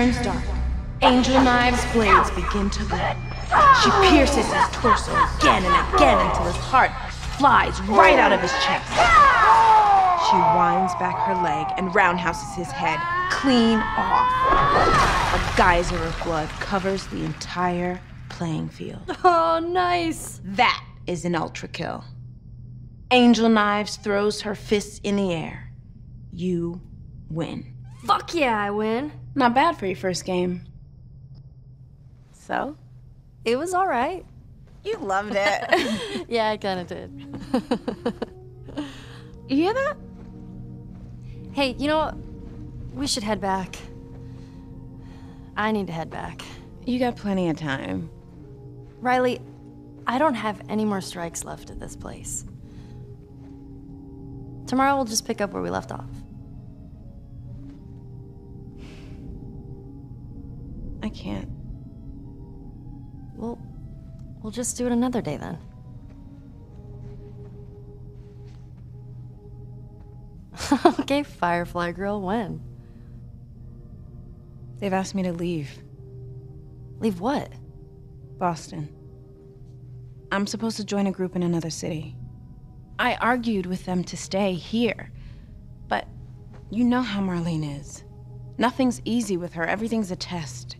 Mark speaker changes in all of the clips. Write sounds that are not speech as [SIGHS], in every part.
Speaker 1: turns dark. Angel Knives' blades begin to glow. She pierces his torso again and again until his heart flies right out of his chest. She winds back her leg and roundhouses his head clean off. A geyser of blood covers the entire playing field. [LAUGHS]
Speaker 2: Oh, nice.
Speaker 1: That is an ultra kill. Angel Knives throws her fists in the air. You win.
Speaker 2: Fuck yeah, I win.
Speaker 1: Not bad for your first game. So?
Speaker 2: It was alright.
Speaker 1: You loved it. [LAUGHS]
Speaker 2: yeah, I kinda did.
Speaker 1: you hear that?
Speaker 2: Hey, you know what? We should head back. I need to head back.
Speaker 1: You got plenty of time.
Speaker 2: Riley, I don't have any more strikes left at this place. Tomorrow we'll just pick up where we left off.
Speaker 1: Can't.
Speaker 2: Well, we'll just do it another day then. [LAUGHS] okay, Firefly Girl, when?
Speaker 1: They've asked me to leave.
Speaker 2: Leave what?
Speaker 1: Boston. I'm supposed to join a group in another city. I argued with them to stay here. But you know how Marlene is. Nothing's easy with her, everything's a test.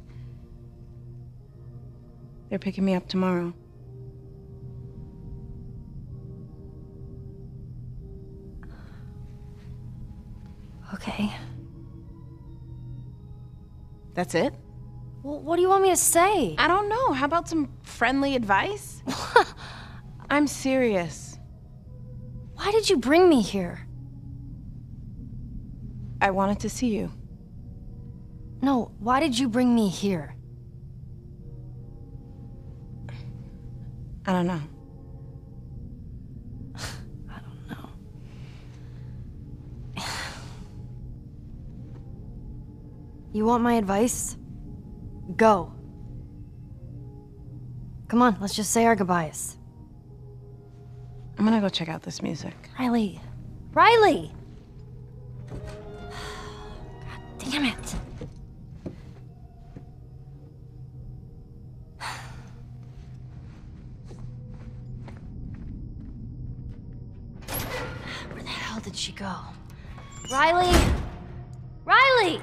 Speaker 1: They're picking me up tomorrow.
Speaker 2: Okay.
Speaker 1: That's it?
Speaker 2: Well, what do you want me to say?
Speaker 1: I don't know. How about some friendly advice? [LAUGHS] I'm serious.
Speaker 2: Why did you bring me here?
Speaker 1: I wanted to see you.
Speaker 2: No, why did you bring me here?
Speaker 1: I don't know. [SIGHS]
Speaker 2: I don't know. [SIGHS] you want my advice? Go. Come on, let's just say our goodbyes.
Speaker 1: I'm gonna go check out this music.
Speaker 2: Riley. Riley! [SIGHS] God damn it. She go? Riley! Riley!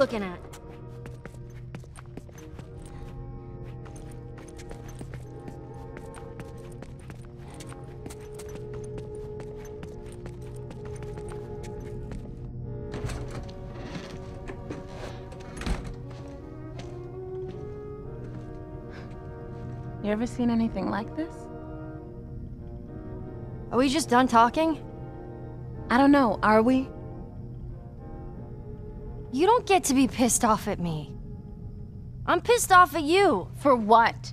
Speaker 2: Looking at?
Speaker 1: You ever seen anything like this?
Speaker 2: Are we just done talking?
Speaker 1: I don't know, are we?
Speaker 2: You don't get to be pissed off at me. I'm pissed off at you.
Speaker 1: For what?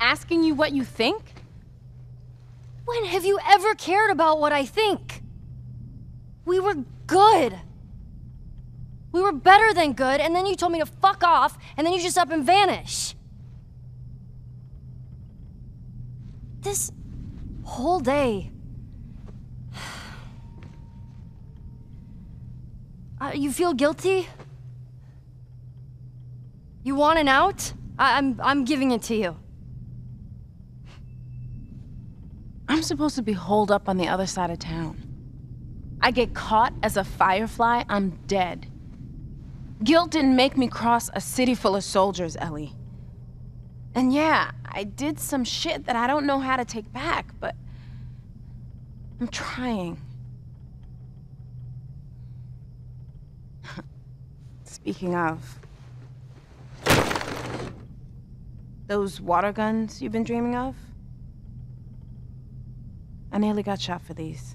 Speaker 1: Asking you what you think?
Speaker 2: When have you ever cared about what I think? We were good. We were better than good, and then you told me to fuck off, and then you just up and vanish. This whole day. Uh, you feel guilty? You want an out? I I'm I'm giving it to you.
Speaker 1: I'm supposed to be holed up on the other side of town. I get caught as a firefly, I'm dead. Guilt didn't make me cross a city full of soldiers, Ellie. And yeah, I did some shit that I don't know how to take back, but I'm trying. Speaking of, those water guns you've been dreaming of? I nearly got shot for these.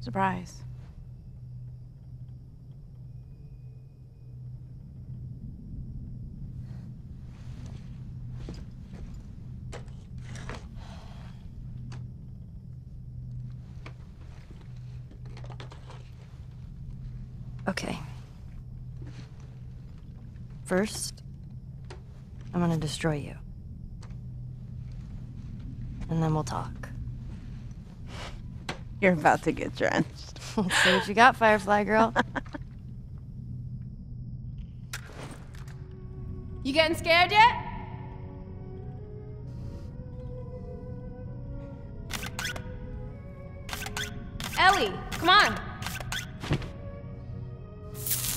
Speaker 1: Surprise.
Speaker 2: Okay. First, I'm gonna destroy you. And then we'll talk.
Speaker 1: You're about to get drenched. [LAUGHS]
Speaker 2: Let's see what you got, Firefly Girl. [LAUGHS]
Speaker 1: You getting scared yet? Ellie, come on.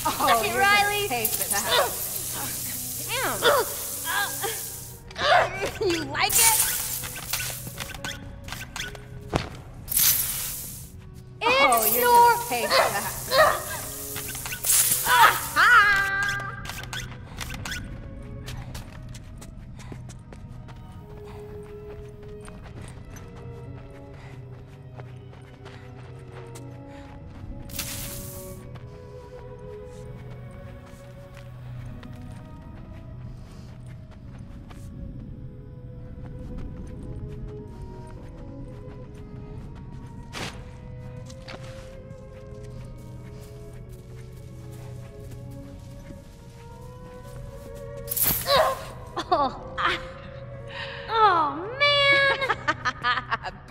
Speaker 3: Oh,
Speaker 2: Hey, Riley.
Speaker 3: gonna pay for that.
Speaker 1: Damn. [LAUGHS] you like it?
Speaker 3: Oh,
Speaker 2: It's
Speaker 3: you're
Speaker 2: your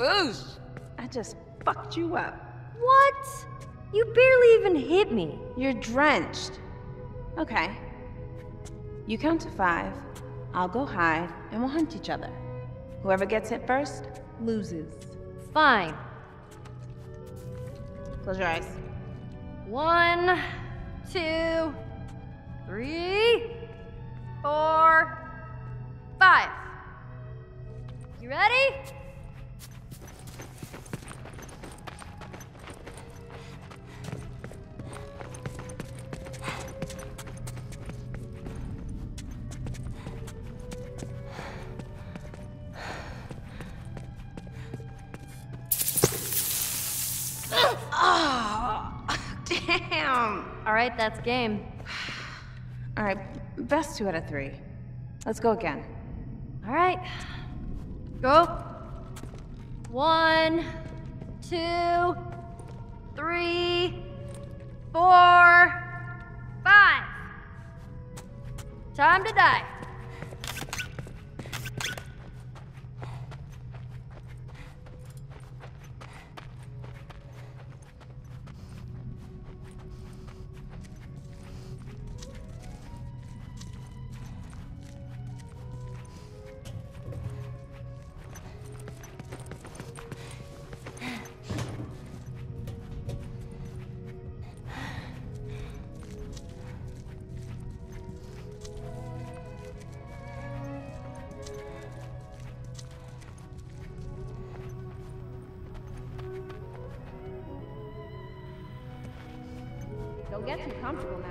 Speaker 1: Boosh. I just fucked you up.
Speaker 2: what? You barely even hit me.
Speaker 1: You're drenched. Okay. You count to five. I'll go hide, and we'll hunt each other. Whoever gets hit first loses.
Speaker 2: Fine.
Speaker 1: Close your eyes.
Speaker 2: One, two, three, four, five. You ready?
Speaker 1: Damn.
Speaker 2: All right, that's game.
Speaker 1: All right, best two out of three. Let's go again.
Speaker 2: All right. Go. One, two, three, four, five. Time to die.
Speaker 1: Don't get too comfortable now.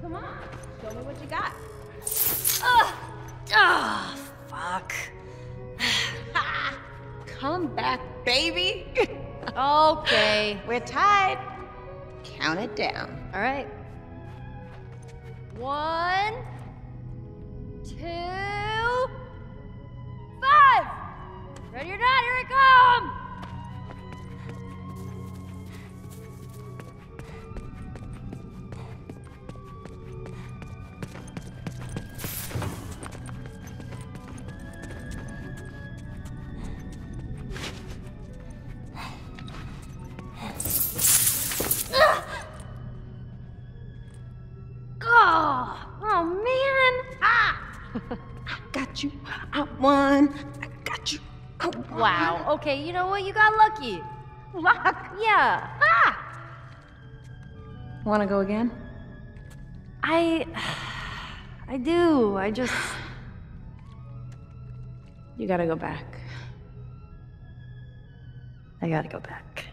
Speaker 1: Come on, show me what you got. Baby. [LAUGHS]
Speaker 2: Okay.
Speaker 1: We're tied. Count it down.
Speaker 2: All right. One, two, five. Ready or not, here I come. Okay, you know what? You got lucky.
Speaker 1: Luck.
Speaker 2: Yeah. Ah!
Speaker 1: Want to go again?
Speaker 2: I. I do. I just.
Speaker 1: You gotta go back.
Speaker 2: I gotta go back.